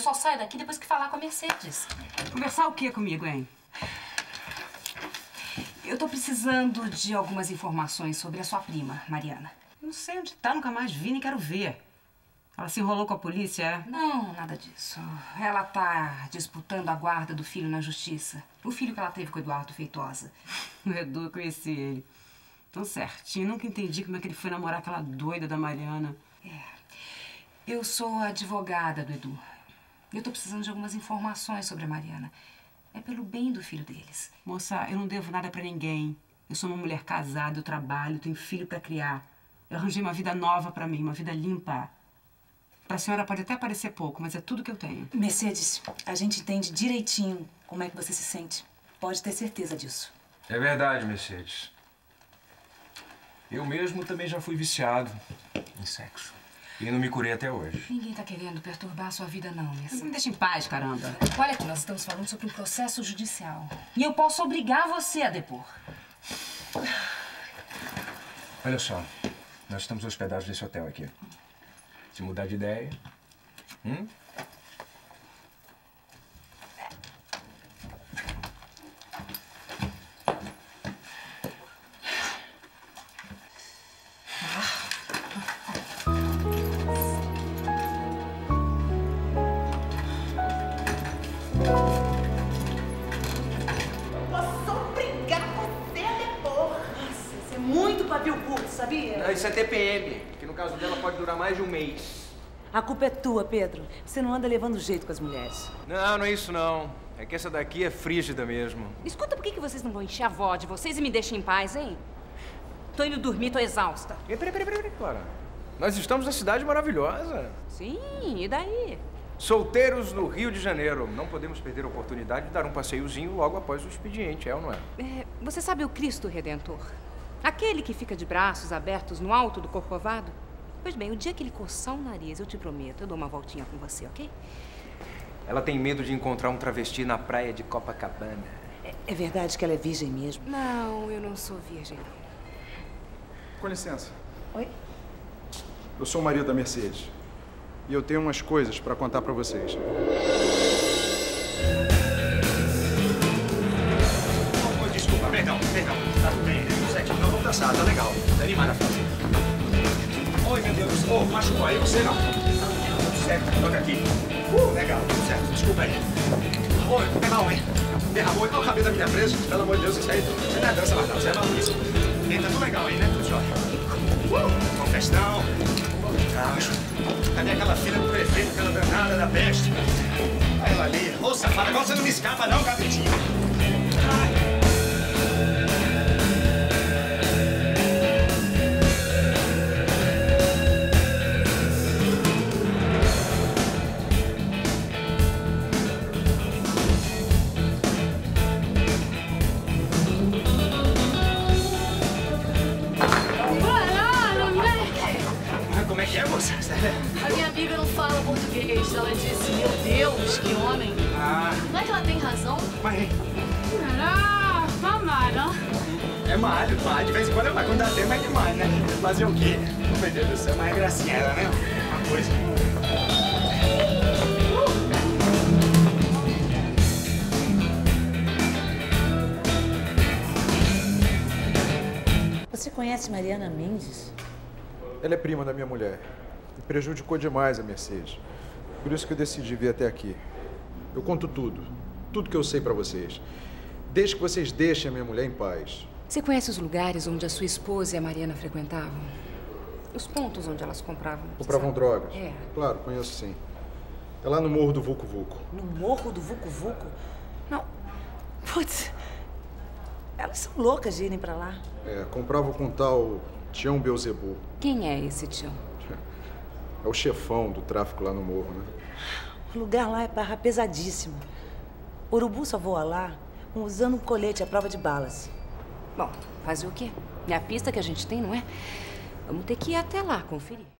Eu só saio daqui depois que falar com a Mercedes. Conversar o que comigo, hein? Eu tô precisando de algumas informações sobre a sua prima, Mariana. Não sei onde tá, nunca mais vi, nem quero ver. Ela se enrolou com a polícia, é? Não, nada disso. Ela tá disputando a guarda do filho na justiça. O filho que ela teve com o Eduardo Feitosa. O Edu, eu conheci ele. Tão certinho. Nunca entendi como é que ele foi namorar aquela doida da Mariana. É. Eu sou advogada do Edu. Eu tô precisando de algumas informações sobre a Mariana. É pelo bem do filho deles. Moça, eu não devo nada pra ninguém. Eu sou uma mulher casada, eu trabalho, tenho filho pra criar. Eu arranjei uma vida nova pra mim, uma vida limpa. Pra senhora pode até parecer pouco, mas é tudo que eu tenho. Mercedes, a gente entende direitinho como é que você se sente. Pode ter certeza disso. É verdade, Mercedes. Eu mesmo também já fui viciado em sexo. E não me curei até hoje. Ninguém tá querendo perturbar a sua vida, não, Nessa. Me deixa em paz, caramba. Olha aqui, nós estamos falando sobre um processo judicial. E eu posso obrigar você a depor. Olha só, nós estamos hospedados nesse hotel aqui. Se mudar de ideia... Hum? Pavio curto, sabia? Não, isso é TPM, que no caso dela pode durar mais de um mês. A culpa é tua, Pedro. Você não anda levando jeito com as mulheres. Não, não é isso não. É que essa daqui é frígida mesmo. Escuta, por que, que vocês não vão encher a vó de vocês e me deixem em paz, hein? Tô indo dormir, tô exausta. Peraí, peraí, peraí, peraí, Clara. Nós estamos na cidade maravilhosa. Sim, e daí? Solteiros no Rio de Janeiro. Não podemos perder a oportunidade de dar um passeiozinho logo após o expediente, é ou não é? É, você sabe o Cristo Redentor? Aquele que fica de braços abertos no alto do Corcovado? Pois bem, o dia que ele coçar o nariz, eu te prometo, eu dou uma voltinha com você, ok? Ela tem medo de encontrar um travesti na praia de Copacabana. É, é verdade que ela é virgem mesmo? Não, eu não sou virgem, não. Com licença. Oi? Eu sou o marido da Mercedes. E eu tenho umas coisas pra contar pra vocês. Tá legal. Tá animada a fazer. Oi, meu Deus. Ô, oh, machucou aí você não. Tudo certo, toca aqui. Uh, legal, tudo certo. Desculpa aí. Oi, é mal, hein? Derramou e o cabelo da minha presa. Pelo amor de Deus, isso aí. Você não é dança mais não, você é maluquice. E tá tudo legal aí, né? Tudo jóia. Uh, com festão. Cacho. Cadê aquela filha do prefeito, aquela danada da peste? Olha ela ali. Ô, safada, agora você não me escapa não, cabritinho. A minha amiga não fala português. Ela disse, meu Deus, que homem. Ah, Não é que ela tem razão? mas Ah, mamada. é malho, malho. De vez em quando é mais. Quando dá tempo é demais, né? Fazer o quê? Meu Deus do céu, mais gracinha ela, né? Uma coisa. Você conhece Mariana Mendes? Ela é prima da minha mulher. E prejudicou demais a Mercedes. Por isso que eu decidi vir até aqui. Eu conto tudo. Tudo que eu sei pra vocês. Desde que vocês deixem a minha mulher em paz. Você conhece os lugares onde a sua esposa e a Mariana frequentavam? Os pontos onde elas compravam? Compravam drogas? É. Claro, conheço sim. É lá no Morro do Vucu Vucu. No Morro do Vucu Vucu? Não. Putz. Elas são loucas de irem pra lá. É, compravam com tal Tião Beuzebu. Quem é esse tio? É o chefão do tráfico lá no morro, né? O lugar lá é barra pesadíssimo. Urubu só voa lá usando um colete à prova de balas. Bom, fazer o quê? É a pista que a gente tem, não é? Vamos ter que ir até lá conferir.